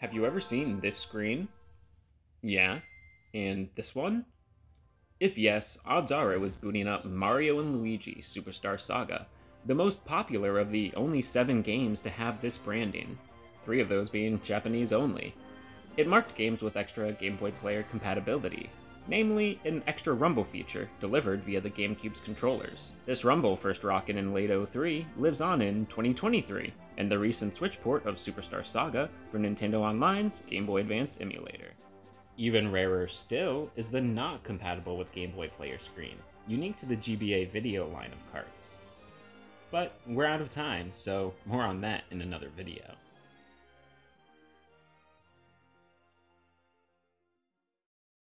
Have you ever seen this screen? Yeah. And this one? If yes, odds are it was booting up Mario and Luigi Superstar Saga, the most popular of the only seven games to have this branding, three of those being Japanese only. It marked games with extra Game Boy player compatibility, namely an extra rumble feature delivered via the GameCube's controllers. This rumble first rockin' in late 03 lives on in 2023, and the recent Switch port of Superstar Saga for Nintendo Online's Game Boy Advance emulator. Even rarer still is the not compatible with Game Boy Player screen, unique to the GBA video line of carts. But we're out of time, so more on that in another video.